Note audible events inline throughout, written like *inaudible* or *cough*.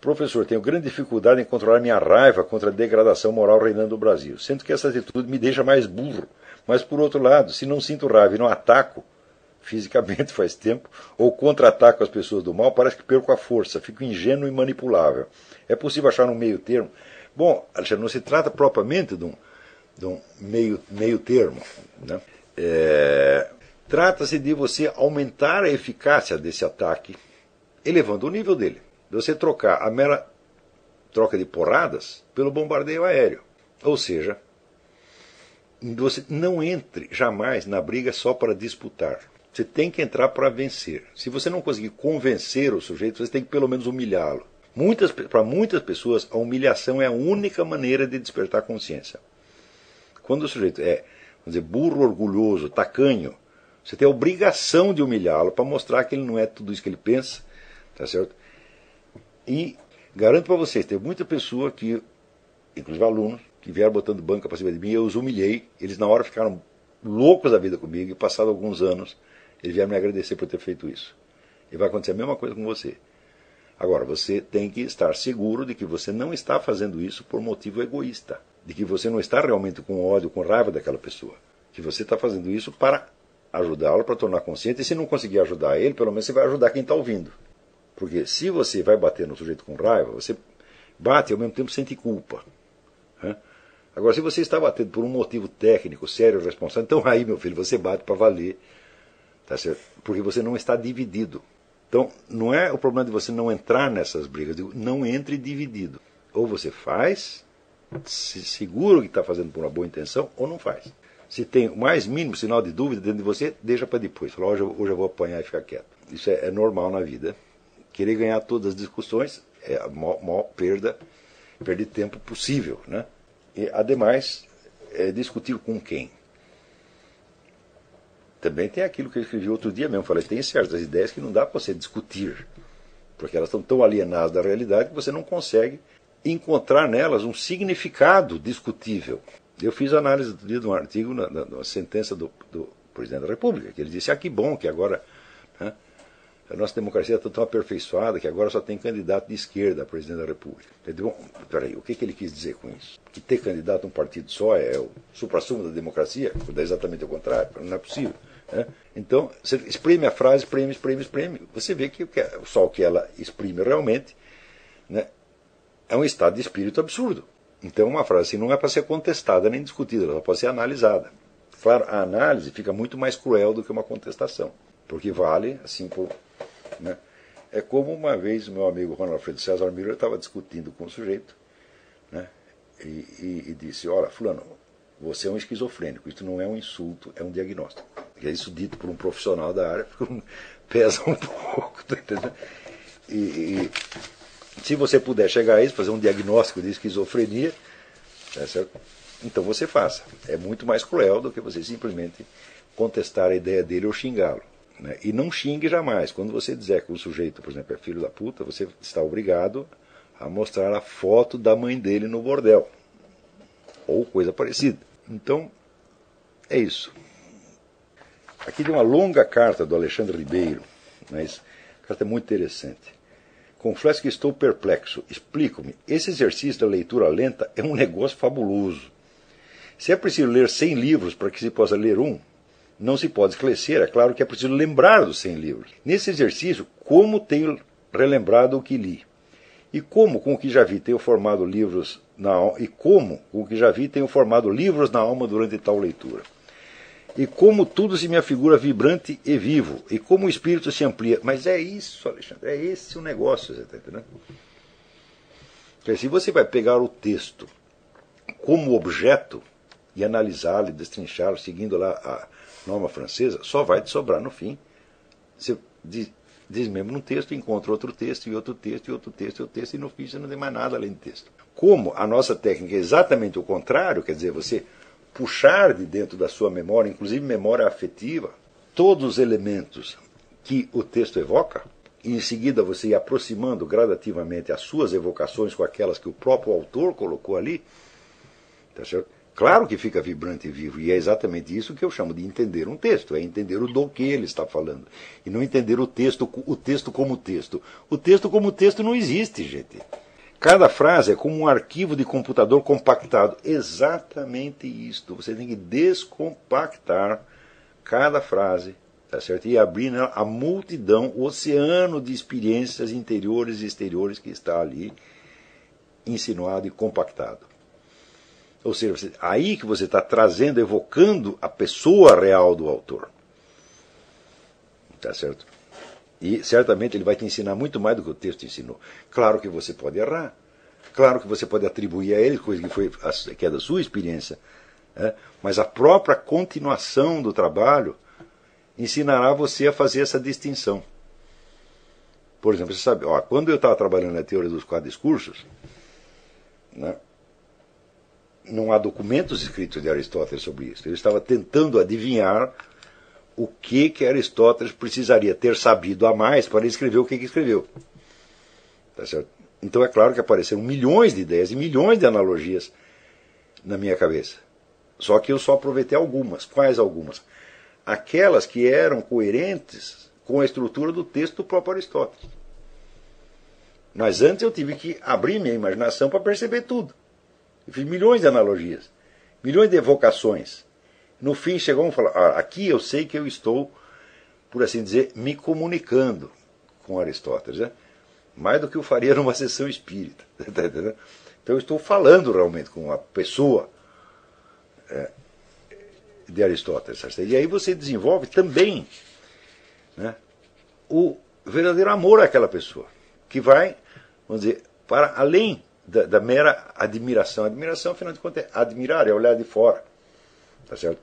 Professor, tenho grande dificuldade em controlar minha raiva contra a degradação moral reinando no Brasil. Sinto que essa atitude me deixa mais burro. Mas, por outro lado, se não sinto raiva e não ataco, fisicamente *laughs* faz tempo, ou contra-ataco as pessoas do mal, parece que perco a força, fico ingênuo e manipulável. É possível achar um meio termo? Bom, Alexandre, não se trata propriamente de um, de um meio, meio termo. Né? É, Trata-se de você aumentar a eficácia desse ataque, elevando o nível dele. De você trocar a mera troca de porradas pelo bombardeio aéreo. Ou seja, você não entre jamais na briga só para disputar. Você tem que entrar para vencer. Se você não conseguir convencer o sujeito, você tem que pelo menos humilhá-lo. Muitas, para muitas pessoas, a humilhação é a única maneira de despertar consciência. Quando o sujeito é, dizer, burro, orgulhoso, tacanho, você tem a obrigação de humilhá-lo para mostrar que ele não é tudo isso que ele pensa, tá certo? E garanto para vocês, tem muita pessoa que, inclusive alunos, que vieram botando banca para cima de mim, eu os humilhei, eles na hora ficaram loucos da vida comigo, e passado alguns anos, eles vieram me agradecer por ter feito isso. E vai acontecer a mesma coisa com você. Agora, você tem que estar seguro de que você não está fazendo isso por motivo egoísta. De que você não está realmente com ódio, com raiva daquela pessoa. Que você está fazendo isso para ajudá-lo, para tornar consciente. E se não conseguir ajudar ele, pelo menos você vai ajudar quem está ouvindo. Porque se você vai bater no sujeito com raiva, você bate e ao mesmo tempo sente culpa. Né? Agora, se você está batendo por um motivo técnico, sério, responsável, então aí, meu filho, você bate para valer. Tá certo? Porque você não está dividido. Então, não é o problema de você não entrar nessas brigas, digo, não entre dividido. Ou você faz, se segura que está fazendo por uma boa intenção, ou não faz. Se tem o mais mínimo sinal de dúvida dentro de você, deixa para depois. Fala, hoje, hoje eu vou apanhar e ficar quieto. Isso é, é normal na vida. Querer ganhar todas as discussões é a maior, maior perda, perder tempo possível. Né? E, ademais, é discutir com quem? também tem aquilo que eu escrevi outro dia mesmo. Falei, tem certas ideias que não dá para você discutir, porque elas estão tão alienadas da realidade que você não consegue encontrar nelas um significado discutível. Eu fiz análise outro dia de um artigo na, na, na sentença do, do, presidente da República, que ele disse: ah, que bom que agora né, a nossa democracia está tão aperfeiçoada que agora só tem candidato de esquerda a presidente da República. Eu disse, bom, peraí, o que, que ele quis dizer com isso? Que ter candidato a um partido só é o supra-sumo da democracia? É exatamente o contrário, não é possível. Né? Então, você exprime a frase, exprime, exprime, exprime. Você vê que só o que ela exprime realmente né, é um estado de espírito absurdo. Então, uma frase assim não é para ser contestada nem discutida, ela pode ser analisada. Claro, a análise fica muito mais cruel do que uma contestação, porque vale, assim, por, né? É como uma vez o meu amigo Ronald Alfredo César Miller estava discutindo com um sujeito né? e, e, e disse: Olha, Fulano, você é um esquizofrênico, isso não é um insulto, é um diagnóstico. E é isso dito por um profissional da área, *laughs* pesa um pouco. Tá? E, e, se você puder chegar a isso, fazer um diagnóstico de esquizofrenia, tá então você faça. É muito mais cruel do que você simplesmente contestar a ideia dele ou xingá-lo. Né? E não xingue jamais. Quando você dizer que o sujeito, por exemplo, é filho da puta, você está obrigado a mostrar a foto da mãe dele no bordel. Ou coisa parecida. Então, é isso. Aqui tem uma longa carta do Alexandre Ribeiro, mas a carta é muito interessante. Confesso que estou perplexo. Explico-me. Esse exercício da leitura lenta é um negócio fabuloso. Se é preciso ler 100 livros para que se possa ler um, não se pode esclarecer. É claro que é preciso lembrar dos 100 livros. Nesse exercício, como tenho relembrado o que li? E como, com o que já vi, tenho formado livros na e como, com o que já vi, tenho formado livros na alma durante tal leitura. E como tudo se me afigura vibrante e vivo, e como o espírito se amplia. Mas é isso, Alexandre, é esse o negócio, você está entendendo? Se você vai pegar o texto como objeto e analisá-lo e destrinchá-lo, seguindo lá a norma francesa, só vai te sobrar no fim. Você desmembra um texto, encontra outro texto, e outro texto, e outro texto, e outro texto, e no fim você não tem mais nada além de texto. Como a nossa técnica é exatamente o contrário, quer dizer, você puxar de dentro da sua memória, inclusive memória afetiva, todos os elementos que o texto evoca, e em seguida você ir aproximando gradativamente as suas evocações com aquelas que o próprio autor colocou ali, tá certo? Claro que fica vibrante e vivo, e é exatamente isso que eu chamo de entender um texto, é entender o do que ele está falando, e não entender o texto, o texto como texto. O texto como texto não existe, gente. Cada frase é como um arquivo de computador compactado. Exatamente isto. Você tem que descompactar cada frase, tá certo? E abrir a multidão, o oceano de experiências interiores e exteriores que está ali insinuado e compactado. Ou seja, aí que você está trazendo, evocando a pessoa real do autor. Tá certo? E certamente ele vai te ensinar muito mais do que o texto ensinou. Claro que você pode errar. Claro que você pode atribuir a ele coisa que, foi, que é da sua experiência. Né? Mas a própria continuação do trabalho ensinará você a fazer essa distinção. Por exemplo, você sabe, ó, quando eu estava trabalhando na teoria dos quatro discursos, né, não há documentos escritos de Aristóteles sobre isso. Ele estava tentando adivinhar o que, que Aristóteles precisaria ter sabido a mais para escrever o que, que escreveu. Tá? Então é claro que apareceram milhões de ideias e milhões de analogias na minha cabeça. Só que eu só aproveitei algumas. Quais algumas? Aquelas que eram coerentes com a estrutura do texto do próprio Aristóteles. Mas antes eu tive que abrir minha imaginação para perceber tudo. Eu fiz milhões de analogias, milhões de evocações. No fim chegou um falar, ah, aqui eu sei que eu estou, por assim dizer, me comunicando com Aristóteles. Né? Mais do que eu faria *laughs* numa sessão espírita. *laughs* Tá então eu estou falando realmente com a pessoa é, de Aristóteles. E aí você desenvolve também né, o verdadeiro amor àquela pessoa, que vai, vamos dizer, para além da, da, mera admiração. Admiração, afinal de contas, é admirar, é olhar de fora. Tá certo?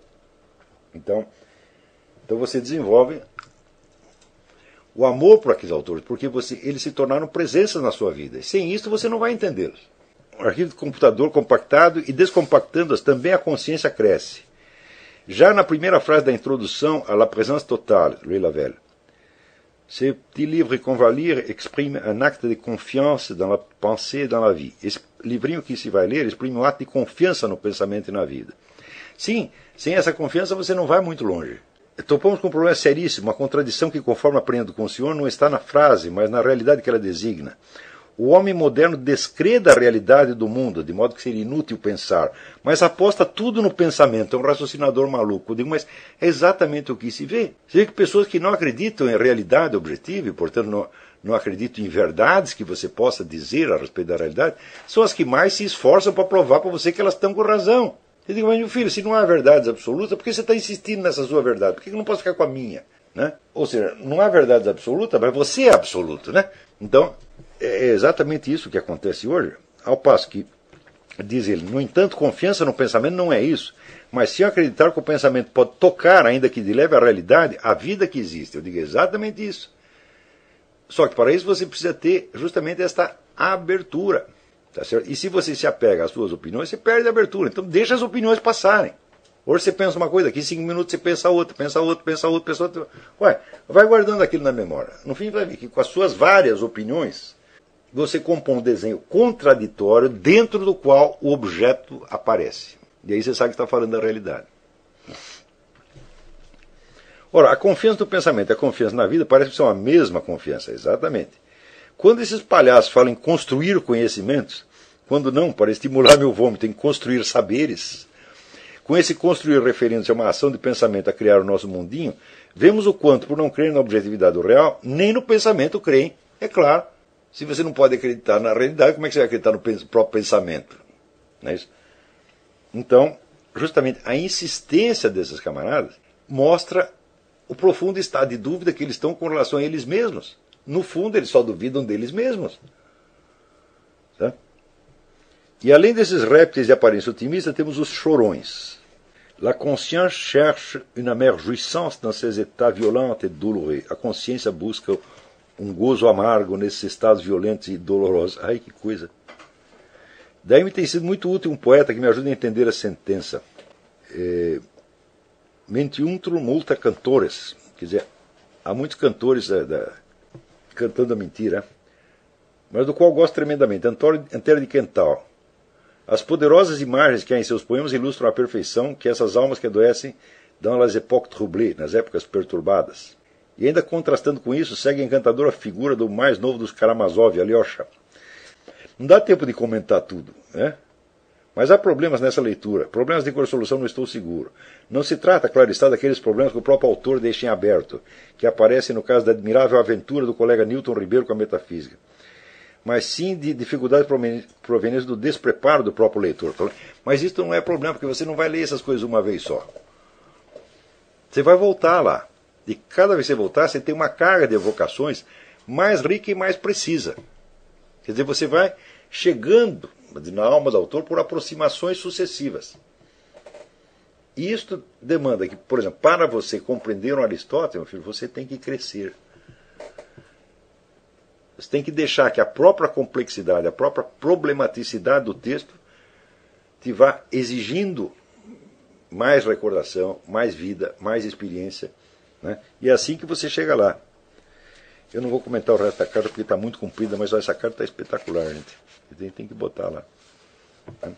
Então, então você desenvolve o amor por aqueles autores, porque você, eles se tornaram presença na sua vida. Sem isso, você não vai entendê-los. O arquivo de computador compactado e descompactando-as, também a consciência cresce. Já na primeira frase da introdução à La Présence Totale, Louis Lavelle, ce petit livre qu'on va lire exprime un acte de confiance dans la pensée et dans la vie. Esse livrinho que se vai ler exprime um ato de confiança no pensamento e na vida. Sim, sem essa confiança você não vai muito longe. Topamos com um problema seríssimo, uma contradição que, conforme aprendo com o senhor, não está na frase, mas na realidade que ela designa. O homem moderno descrê da realidade do mundo, de modo que seria inútil pensar, mas aposta tudo no pensamento, é um raciocinador maluco. Eu digo, mas é exatamente o que se vê. Você vê que pessoas que não acreditam em realidade objetiva e, portanto, não, não acreditam em verdades que você possa dizer a respeito da realidade, são as que mais se esforçam para provar para você que elas estão com razão. Eu digo, mas meu filho, se não há verdades absolutas, por que você está insistindo nessa sua verdade? Por que eu não posso ficar com a minha? Né? Ou seja, não há verdades absolutas, mas você é absoluto. Né? Então, é exatamente isso que acontece hoje, ao passo que, diz ele, no entanto, confiança no pensamento não é isso, mas se acreditar que o pensamento pode tocar, ainda que de leve a realidade, a vida que existe. Eu digo exatamente isso. Só que para isso você precisa ter justamente esta abertura. Tá certo? E se você se apega às suas opiniões, você perde a abertura. Então deixa as opiniões passarem. Hoje você pensa uma coisa, aqui cinco minutos você pensa outra, pensa outra, pensa outra, pensa outra. Ué, vai guardando aquilo na memória. No fim vai ver que com as suas várias opiniões, você compõe um desenho contraditório dentro do qual o objeto aparece. E aí você sabe que está falando da realidade. Ora, a confiança do pensamento e a confiança na vida parecem ser a mesma confiança, exatamente. Quando esses palhaços falam em construir conhecimentos, quando não, para estimular meu vômito, em construir saberes, com esse construir referindo-se a uma ação de pensamento a criar o nosso mundinho, vemos o quanto, por não crer na objetividade do real, nem no pensamento creem. É claro, se você não pode acreditar na realidade, como é que você vai acreditar no próprio pensamento? Não é isso? Então, justamente a insistência desses camaradas mostra o profundo estado de dúvida que eles estão com relação a eles mesmos. No fundo, eles só duvidam deles mesmos. Tá? E além desses répteis de aparência otimista, temos os chorões. La conscience cherche une amère jouissance dans ces états violents et douloureux. A consciência busca um gozo amargo nesses estados violentos e dolorosos. Ai, que coisa! Daí me tem sido muito útil um poeta que me ajuda a entender a sentença. É, Mentiuntro multa cantores. Quer dizer, há muitos cantores da, da, cantando a mentira, mas do qual gosto tremendamente. Antero de Quental. As poderosas imagens que há em seus poemas ilustram à perfeição que essas almas que adoecem dão las époques troublées, nas épocas perturbadas. E ainda contrastando com isso, segue a encantadora figura do mais novo dos Karamazov, Alyosha. Não dá tempo de comentar tudo, né? Mas há problemas nessa leitura, problemas de cuja solução não estou seguro. Não se trata, claro está, daqueles problemas que o próprio autor deixa em aberto, que aparecem no caso da admirável aventura do colega Newton Ribeiro com a metafísica, mas sim de dificuldades provenientes do despreparo do próprio leitor. Mas isso não é problema, porque você não vai ler essas coisas uma vez só. Você vai voltar lá. E cada vez que você voltar, você tem uma carga de evocações mais rica e mais precisa. Quer dizer, você vai chegando na alma do autor por aproximações sucessivas. E isto demanda que, por exemplo, para você compreender um Aristóteles, filho, você tem que crescer. Você tem que deixar que a própria complexidade, a própria problematicidade do texto te vá exigindo mais recordação, mais vida, mais experiência. Né? E é assim que você chega lá. Eu não vou comentar o resto da carta porque está muito comprida, mas essa carta está espetacular, gente. Tem, tem que botar lá. Né?